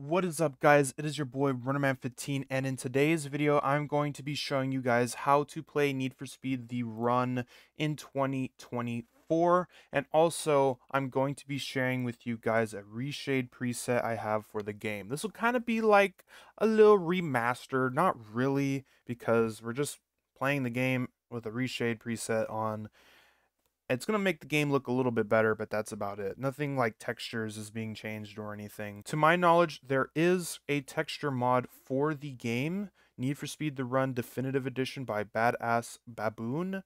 What is up guys? It is your boy Runnerman15 and in today's video I'm going to be showing you guys how to play Need for Speed The Run in 2024 and also I'm going to be sharing with you guys a reshade preset I have for the game. This will kind of be like a little remaster, not really because we're just playing the game with a reshade preset on it's going to make the game look a little bit better, but that's about it. Nothing like textures is being changed or anything. To my knowledge, there is a texture mod for the game, Need for Speed The Run Definitive Edition by Badass Baboon.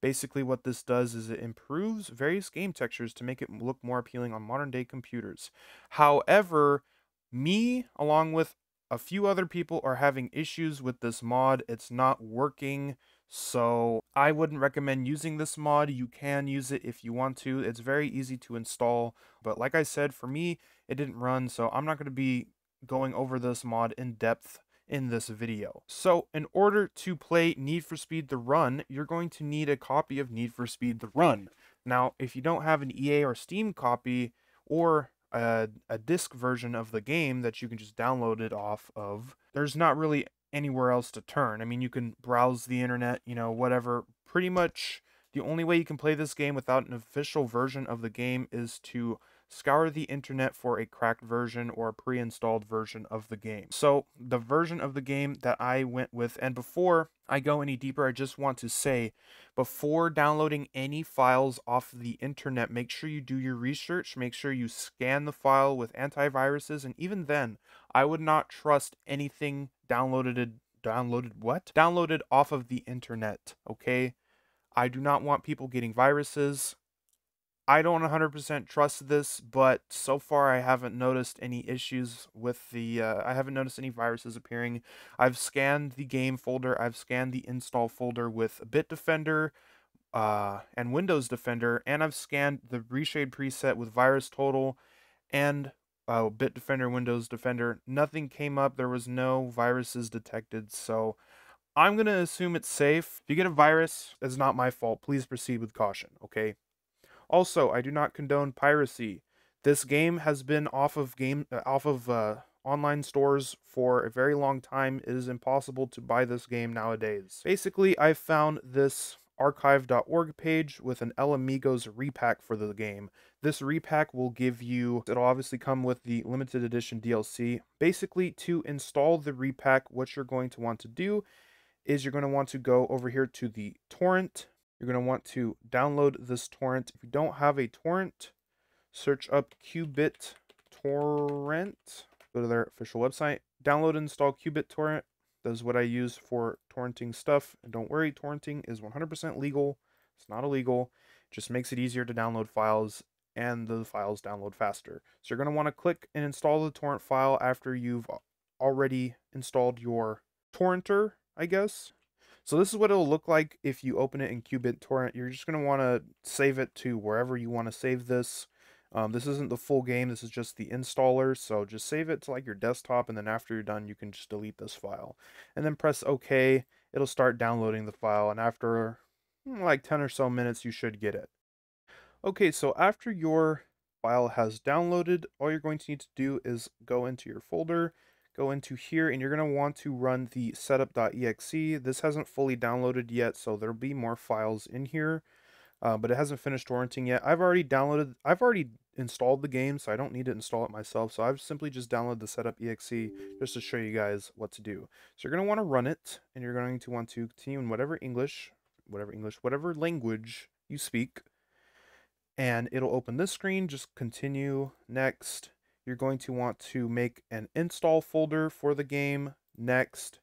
Basically what this does is it improves various game textures to make it look more appealing on modern day computers. However, me, along with a few other people, are having issues with this mod. It's not working so I wouldn't recommend using this mod. You can use it if you want to. It's very easy to install. But like I said, for me, it didn't run. So I'm not going to be going over this mod in depth in this video. So in order to play Need for Speed The Run, you're going to need a copy of Need for Speed The Run. Now, if you don't have an EA or Steam copy or a, a disc version of the game that you can just download it off of, there's not really anywhere else to turn. I mean, you can browse the internet, you know, whatever. Pretty much the only way you can play this game without an official version of the game is to scour the internet for a cracked version or a pre-installed version of the game. So the version of the game that I went with, and before I go any deeper, I just want to say, before downloading any files off the internet, make sure you do your research, make sure you scan the file with antiviruses, and even then, I would not trust anything downloaded it, downloaded what? Downloaded off of the internet, okay? I do not want people getting viruses. I don't 100% trust this, but so far I haven't noticed any issues with the, uh, I haven't noticed any viruses appearing. I've scanned the game folder, I've scanned the install folder with Bitdefender uh, and Windows Defender, and I've scanned the Reshade preset with VirusTotal and uh, Bitdefender, Windows Defender. Nothing came up, there was no viruses detected, so I'm going to assume it's safe. If you get a virus, it's not my fault. Please proceed with caution, okay? Also, I do not condone piracy. This game has been off of game uh, off of uh, online stores for a very long time. It is impossible to buy this game nowadays. Basically, I found this archive.org page with an El Amigos repack for the game. This repack will give you, it'll obviously come with the limited edition DLC. Basically, to install the repack, what you're going to want to do is you're going to want to go over here to the torrent you're going to want to download this torrent. If you don't have a torrent, search up Qubit Torrent. Go to their official website. Download and install qBittorrent. That is what I use for torrenting stuff. And don't worry, torrenting is 100% legal. It's not illegal. It just makes it easier to download files and the files download faster. So you're going to want to click and install the torrent file after you've already installed your torrenter, I guess. So this is what it'll look like if you open it in qBittorrent. You're just going to want to save it to wherever you want to save this. Um, this isn't the full game, this is just the installer, so just save it to like your desktop, and then after you're done, you can just delete this file. And then press OK, it'll start downloading the file, and after hmm, like 10 or so minutes, you should get it. Okay, so after your file has downloaded, all you're going to need to do is go into your folder, go into here and you're going to want to run the setup.exe. This hasn't fully downloaded yet, so there'll be more files in here, uh, but it hasn't finished torrenting yet. I've already downloaded, I've already installed the game, so I don't need to install it myself. So I've simply just downloaded the setup.exe just to show you guys what to do. So you're going to want to run it, and you're going to want to continue in whatever English, whatever English, whatever language you speak, and it'll open this screen. Just continue, next, you're going to want to make an install folder for the game. Next,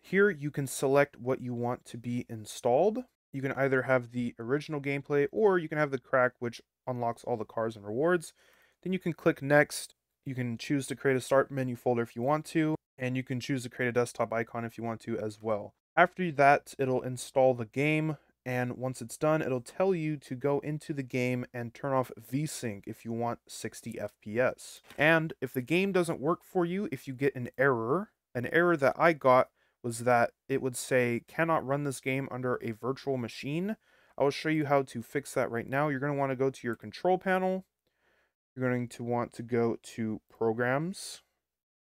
here you can select what you want to be installed. You can either have the original gameplay or you can have the crack, which unlocks all the cars and rewards. Then you can click next. You can choose to create a start menu folder if you want to, and you can choose to create a desktop icon if you want to as well. After that, it'll install the game and once it's done it'll tell you to go into the game and turn off VSync if you want 60 FPS. And if the game doesn't work for you, if you get an error, an error that I got was that it would say cannot run this game under a virtual machine. I will show you how to fix that right now. You're going to want to go to your control panel. You're going to want to go to programs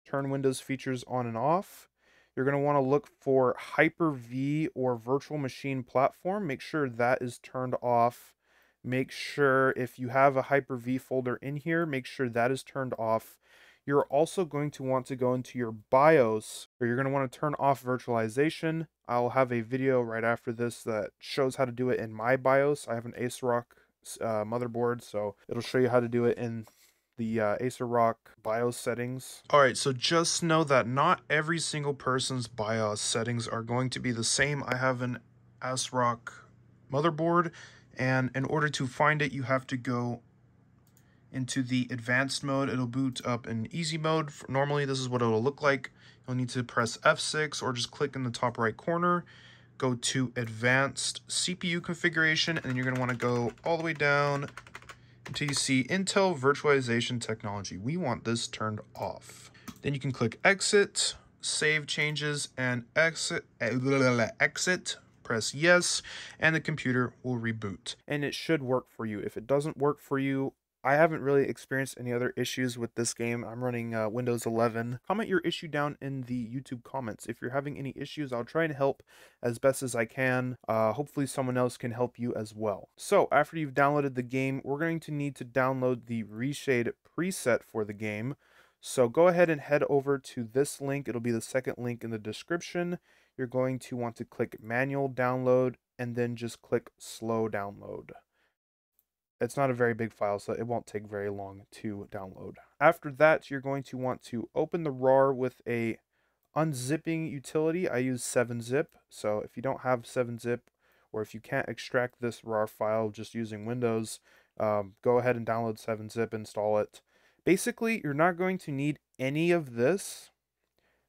turn Windows features on and off. You're going to want to look for Hyper-V or virtual machine platform. Make sure that is turned off. Make sure if you have a Hyper-V folder in here, make sure that is turned off. You're also going to want to go into your BIOS, or you're going to want to turn off virtualization. I'll have a video right after this that shows how to do it in my BIOS. I have an ASRock uh, motherboard, so it'll show you how to do it in the uh, ASRock BIOS settings. All right, so just know that not every single person's BIOS settings are going to be the same. I have an ASRock motherboard, and in order to find it, you have to go into the advanced mode. It'll boot up in easy mode. Normally, this is what it'll look like. You'll need to press F6 or just click in the top right corner. Go to advanced CPU configuration, and then you're going to want to go all the way down until you see Intel virtualization technology. We want this turned off. Then you can click exit, save changes, and exit, eh, exit press yes, and the computer will reboot. And it should work for you. If it doesn't work for you, I haven't really experienced any other issues with this game. I'm running uh, Windows 11. Comment your issue down in the YouTube comments. If you're having any issues, I'll try and help as best as I can. Uh, hopefully someone else can help you as well. So after you've downloaded the game, we're going to need to download the Reshade preset for the game. So go ahead and head over to this link. It'll be the second link in the description. You're going to want to click manual download and then just click slow download it's not a very big file, so it won't take very long to download. After that, you're going to want to open the RAR with a unzipping utility. I use 7-zip, so if you don't have 7-zip, or if you can't extract this RAR file just using Windows, um, go ahead and download 7-zip, install it. Basically, you're not going to need any of this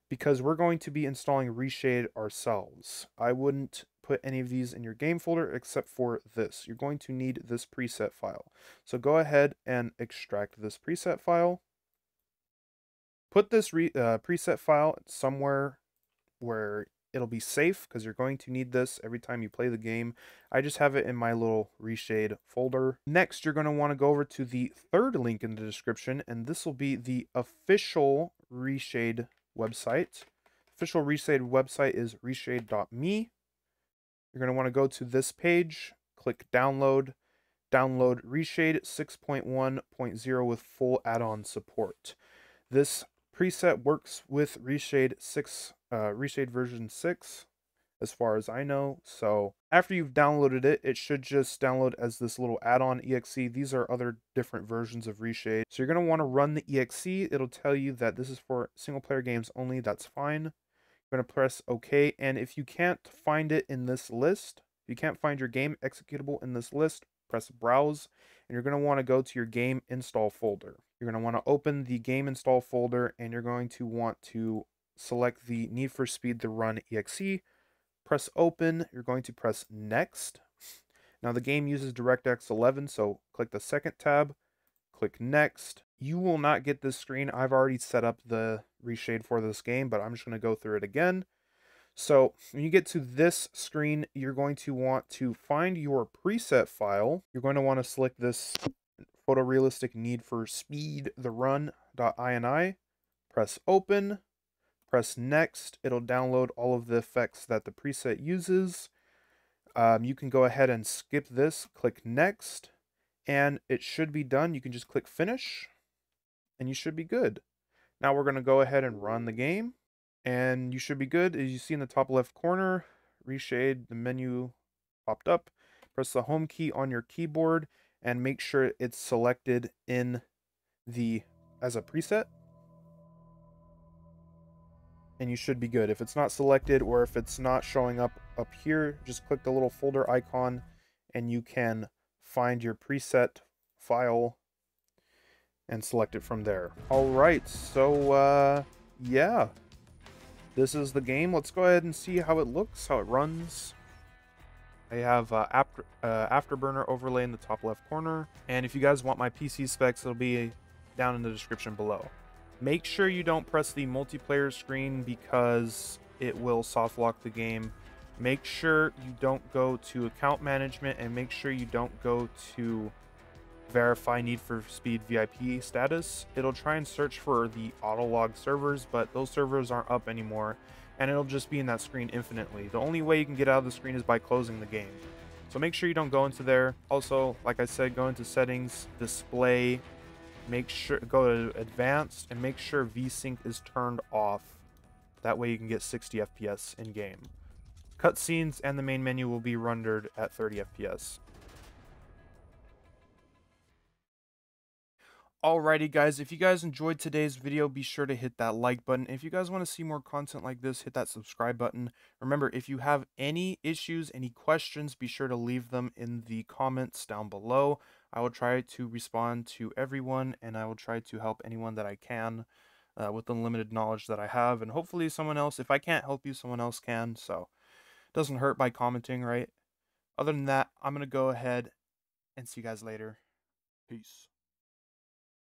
because we're going to be installing Reshade ourselves. I wouldn't put any of these in your game folder except for this. You're going to need this preset file. So go ahead and extract this preset file. Put this uh, preset file somewhere where it'll be safe because you're going to need this every time you play the game. I just have it in my little reshade folder. Next, you're going to want to go over to the third link in the description, and this will be the official reshade website. Official reshade website is reshade.me. You're going to want to go to this page, click download, download Reshade 6.1.0 with full add-on support. This preset works with Reshade 6, uh, Reshade version 6, as far as I know. So after you've downloaded it, it should just download as this little add-on exe. These are other different versions of Reshade. So you're going to want to run the exe. It'll tell you that this is for single player games only. That's fine. You're going to press OK. And if you can't find it in this list, if you can't find your game executable in this list, press Browse. And you're going to want to go to your game install folder. You're going to want to open the game install folder and you're going to want to select the Need for Speed the Run exe. Press open. You're going to press next. Now the game uses DirectX 11, so click the second tab, click next. You will not get this screen. I've already set up the reshade for this game, but I'm just going to go through it again. So when you get to this screen, you're going to want to find your preset file. You're going to want to select this photorealistic need for speed the run.ini. Press open, press next. It'll download all of the effects that the preset uses. Um, you can go ahead and skip this, click next, and it should be done. You can just click finish and you should be good. Now we're going to go ahead and run the game and you should be good. As you see in the top left corner, reshade, the menu popped up. Press the home key on your keyboard and make sure it's selected in the as a preset. And you should be good. If it's not selected or if it's not showing up up here, just click the little folder icon and you can find your preset file and select it from there. All right, so uh, yeah, this is the game. Let's go ahead and see how it looks, how it runs. I have uh, after, uh, Afterburner overlay in the top left corner, and if you guys want my PC specs, it'll be down in the description below. Make sure you don't press the multiplayer screen because it will soft lock the game. Make sure you don't go to account management and make sure you don't go to verify Need for Speed VIP status, it'll try and search for the Autolog servers, but those servers aren't up anymore, and it'll just be in that screen infinitely. The only way you can get out of the screen is by closing the game. So make sure you don't go into there. Also, like I said, go into settings, display, make sure go to advanced and make sure VSync is turned off. That way you can get 60 FPS in game. Cutscenes and the main menu will be rendered at 30 FPS. Alrighty guys, if you guys enjoyed today's video, be sure to hit that like button. If you guys want to see more content like this, hit that subscribe button. Remember, if you have any issues, any questions, be sure to leave them in the comments down below. I will try to respond to everyone and I will try to help anyone that I can uh, with the limited knowledge that I have. And hopefully someone else, if I can't help you, someone else can. So it doesn't hurt by commenting, right? Other than that, I'm going to go ahead and see you guys later. Peace.